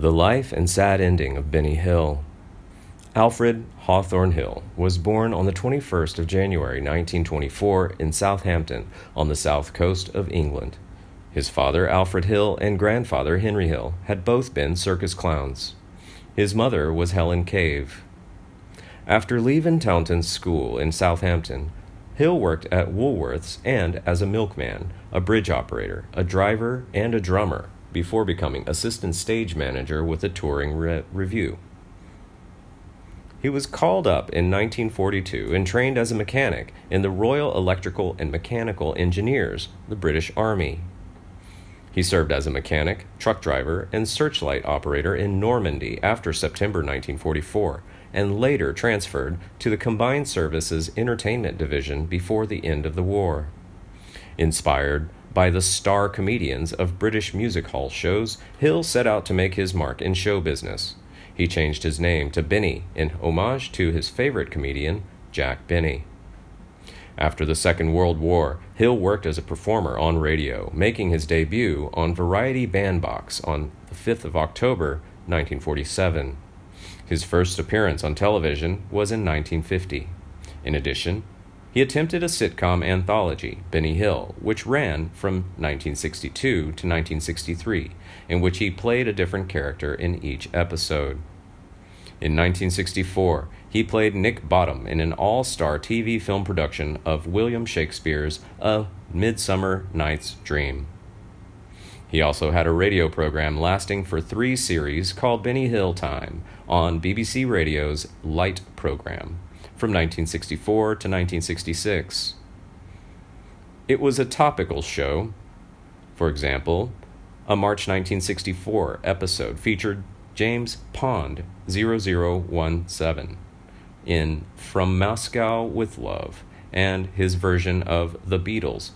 The life and sad ending of Benny Hill. Alfred Hawthorne Hill was born on the 21st of January 1924 in Southampton on the south coast of England. His father, Alfred Hill, and grandfather, Henry Hill, had both been circus clowns. His mother was Helen Cave. After leaving Taunton's school in Southampton, Hill worked at Woolworths and as a milkman, a bridge operator, a driver, and a drummer before becoming assistant stage manager with a touring re- revue. He was called up in 1942 and trained as a mechanic in the Royal Electrical and Mechanical Engineers, the British Army. He served as a mechanic, truck driver, and searchlight operator in Normandy after September 1944, and later transferred to the Combined Services Entertainment Division before the end of the war. Inspired by the star comedians of British music hall shows, Hill set out to make his mark in show business. He changed his name to Benny in homage to his favorite comedian, Jack Benny. After the Second World War, Hill worked as a performer on radio, making his debut on Variety Bandbox on the 5th of October, 1947. His first appearance on television was in 1950. In addition, he attempted a sitcom anthology, Benny Hill, which ran from 1962 to 1963, in which he played a different character in each episode. In 1964, he played Nick Bottom in an all star TV film production of William Shakespeare's A Midsummer Night's Dream. He also had a radio program lasting for three series called Benny Hill Time on BBC Radio's Light program from 1964 to 1966. It was a topical show. For example, a March 1964 episode featured James Pond 0017 in From Moscow with Love and his version of The Beatles.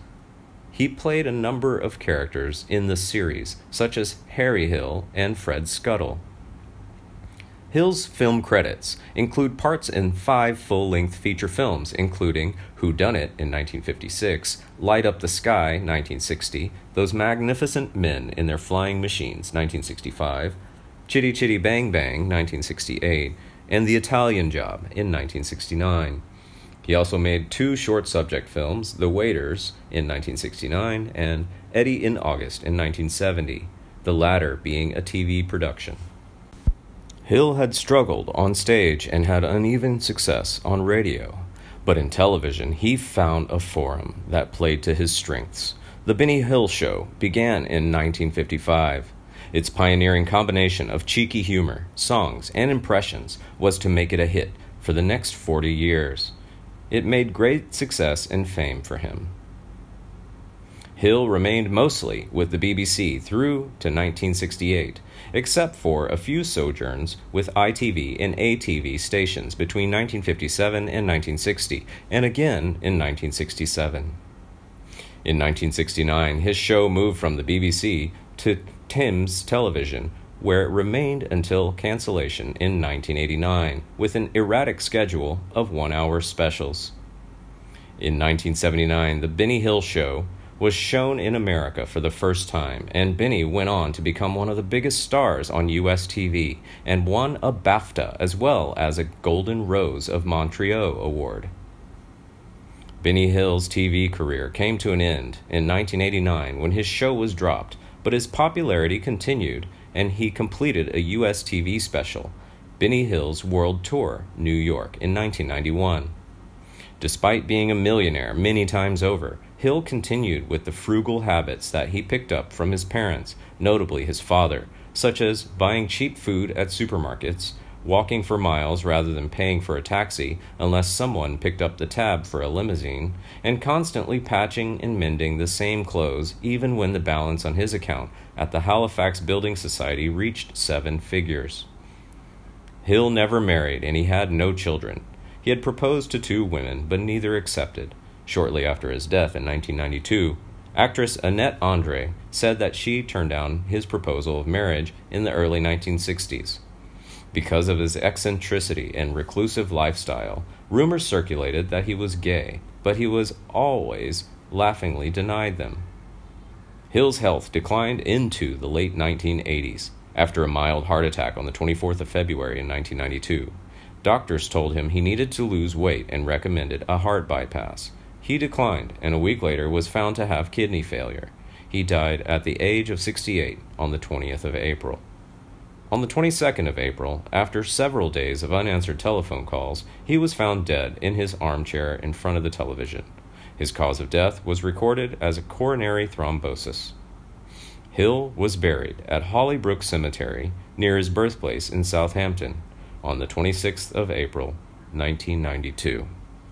He played a number of characters in the series, such as Harry Hill and Fred Scuttle. Hill's film credits include parts in five full length feature films, including Who Done It in 1956, Light Up the Sky 1960, Those Magnificent Men in Their Flying Machines 1965, Chitty Chitty Bang Bang 1968, and The Italian Job in 1969. He also made two short subject films, The Waiters in 1969 and Eddie in August in 1970, the latter being a TV production. Hill had struggled on stage and had uneven success on radio, but in television he found a forum that played to his strengths. The Benny Hill Show began in 1955. Its pioneering combination of cheeky humor, songs, and impressions was to make it a hit for the next 40 years. It made great success and fame for him. Hill remained mostly with the BBC through to 1968, except for a few sojourns with ITV and ATV stations between 1957 and 1960, and again in 1967. In 1969, his show moved from the BBC to Thames Television, where it remained until cancellation in 1989, with an erratic schedule of one hour specials. In 1979, The Benny Hill Show was shown in America for the first time, and Benny went on to become one of the biggest stars on US TV and won a BAFTA as well as a Golden Rose of Montreal award. Benny Hill's TV career came to an end in 1989 when his show was dropped, but his popularity continued and he completed a US TV special, Benny Hill's World Tour, New York, in 1991. Despite being a millionaire many times over, Hill continued with the frugal habits that he picked up from his parents, notably his father, such as buying cheap food at supermarkets, walking for miles rather than paying for a taxi unless someone picked up the tab for a limousine, and constantly patching and mending the same clothes even when the balance on his account at the Halifax Building Society reached seven figures. Hill never married and he had no children. He had proposed to two women, but neither accepted. Shortly after his death in 1992, actress Annette Andre said that she turned down his proposal of marriage in the early 1960s. Because of his eccentricity and reclusive lifestyle, rumors circulated that he was gay, but he was always laughingly denied them. Hill's health declined into the late 1980s. after a mild heart attack on the 24th of February in 1992. Doctors told him he needed to lose weight and recommended a heart bypass. He declined and a week later was found to have kidney failure. He died at the age of 68 on the 20th of April. On the 22nd of April, after several days of unanswered telephone calls, he was found dead in his armchair in front of the television. His cause of death was recorded as a coronary thrombosis. Hill was buried at Hollybrook Cemetery near his birthplace in Southampton on the 26th of April, 1992.